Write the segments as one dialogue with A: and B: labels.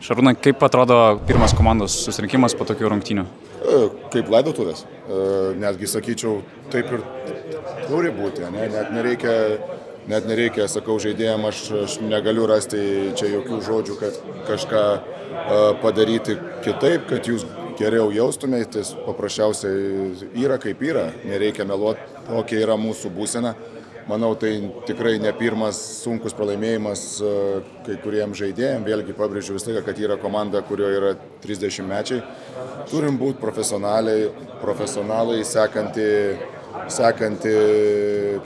A: Šarūnai, kaip atrodo pirmas komandos susirinkimas po tokių rungtynių?
B: E, kaip laidotuvės. E, netgi sakyčiau, taip ir turi būti. Ne? Net nereikia, net nereikia, sakau, žaidėjim, aš, aš negaliu rasti čia jokių žodžių, kad kažką e, padaryti kitaip, kad jūs geriau jaustumėtės. Paprasčiausiai yra kaip yra, nereikia meluoti, kokia yra mūsų būsena. Manau, tai tikrai ne pirmas sunkus pralaimėjimas e, kai kuriems žaidėjams. Vėlgi pabrėžiu visą laiką, kad yra komanda, kurioje yra 30 mečiai. Turim būti profesionaliai, profesionalai, sekanti, sekanti,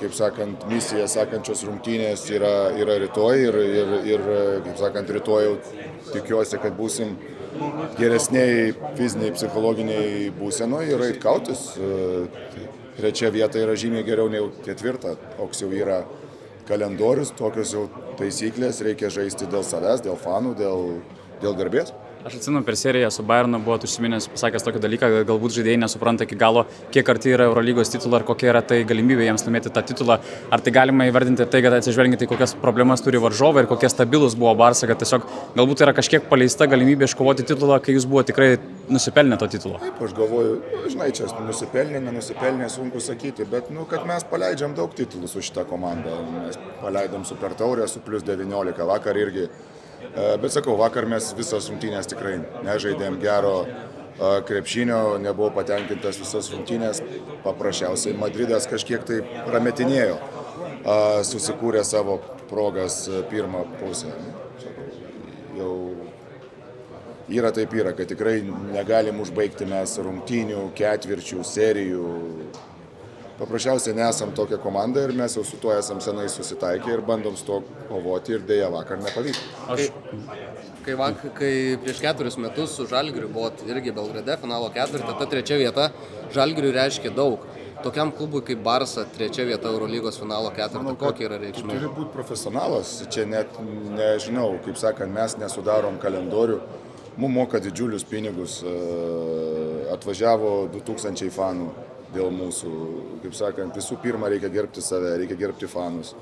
B: kaip sakant, misija, sekančios rungtynės yra, yra rytoj ir, ir, ir, kaip sakant, rytoj jau tikiuosi, kad būsim geresniai fiziniai, psichologiniai būsenoje ir kautis. E, trečia vieta yra žymiai geriau nei ketvirta, toks jau yra kalendorius, tokios jau taisyklės, reikia žaisti dėl savęs, dėl fanų, dėl, dėl garbės.
A: Aš atsimenu, per seriją su Bayernu buvo užsiminęs, pasakęs tokį dalyką, galbūt žaidėjai nesupranta iki galo, kiek arti yra Eurolygos titulo ir kokia yra tai galimybė jiems numėti tą titulą. Ar tai galima įvardinti tai, kad atsižvelgiant į kokias problemas turi varžovai ir kokie stabilus buvo Barsa, kad tiesiog galbūt yra kažkiek paleista galimybė iškovoti titulą, kai jūs buvo tikrai nusipelnę to titulo?
B: Taip, aš galvoju, žinai, čia nusipelnė, nenusipelnė, sunku sakyti, bet, nu, kad mes paleidžiam daug titulų su šitą komandą. Mes paleidom Super Taurę su plus 19, vakar irgi bet sakau, vakar mes visas rungtynės tikrai nežaidėm gero e, krepšinio, nebuvo patenkintas visas rungtynės, paprasčiausiai Madridas kažkiek tai rametinėjo, e, susikūrė savo progas pirmą pusę. Jau yra taip yra, kad tikrai negalim užbaigti mes rungtynių, ketvirčių, serijų, paprasčiausiai nesam tokia komanda ir mes jau su tuo esam senai susitaikę ir bandom su to kovoti ir dėja vakar nepavyko. Aš...
C: Kai, kai, vak, kai prieš keturis metus su Žalgiriu buvo irgi Belgrade finalo ketvirtą, ta trečia vieta Žalgiriu reiškia daug. Tokiam klubui kaip Barsa, trečia vieta Eurolygos finalo ketvirtą, kokia yra reikšmė?
B: Turi būti profesionalas, čia net nežinau, kaip sakant, mes nesudarom kalendorių, mums moka didžiulius pinigus, atvažiavo 2000 fanų dėl mūsų. Kaip sakant, visų pirma reikia gerbti save, reikia gerbti fanus.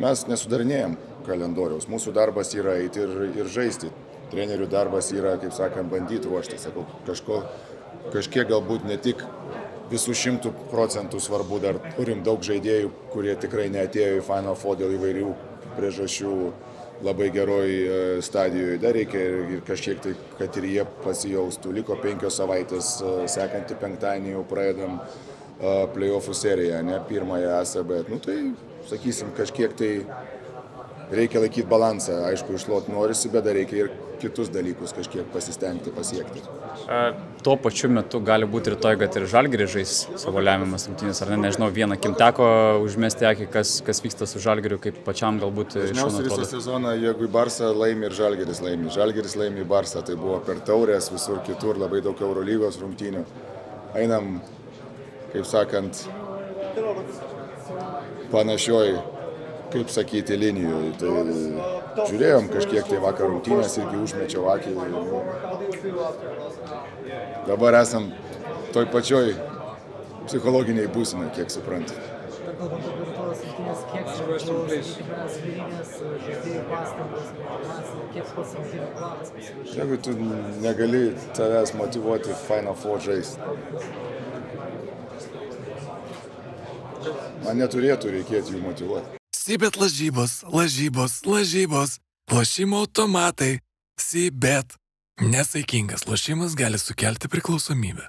B: Mes nesudarinėjom kalendoriaus, mūsų darbas yra eiti ir, ir žaisti. Trenerių darbas yra, kaip sakant, bandyti ruošti. Sakau, kažko, kažkiek galbūt ne tik visų šimtų procentų svarbu, dar turim daug žaidėjų, kurie tikrai neatėjo į Final Four dėl įvairių priežasčių labai geroj e, stadijoje. Dar reikia ir kažkiek tai, kad ir jie pasijaustų. Liko penkios savaitės, e, sekantį penktadienį jau pradedam playoffų seriją, ne pirmąją ASB. Nu tai, sakysim, kažkiek tai reikia laikyti balansą. Aišku, išlot norisi, bet dar reikia ir kitus dalykus kažkiek pasistengti pasiekti.
A: A, tuo pačiu metu gali būti rytoj, kad ir žalgirį žais savo lemiamas rungtynės, ar ne, nežinau, vieną kim teko užmesti akį, kas, kas vyksta su žalgiriu, kaip pačiam galbūt.
B: Žinausiai visą sezoną, jeigu į Barsą laimi ir žalgiris laimi, žalgiris laimi į Barsą, tai buvo per taurės, visur kitur labai daug Eurolygos rungtynių. Einam kaip sakant, panašioj, kaip sakyti, linijoje. Tai žiūrėjom kažkiek tai vakar rungtynės irgi užmečiau akį. Dabar esam toj pačioj psichologiniai būsinai, kiek suprantu. Kalbant apie rytojus rungtynės, kiek svarbu asmeninės žaidėjų pastangos, kiek pats rungtynių planas pasiruošė? Jeigu tu negali tavęs motivuoti Final Four žaisti, Man neturėtų reikėti jų motivuoti.
D: Sibet lažybos, lažybos, lažybos, lošimo automatai, Sibet. Nesaikingas lošimas gali sukelti priklausomybę.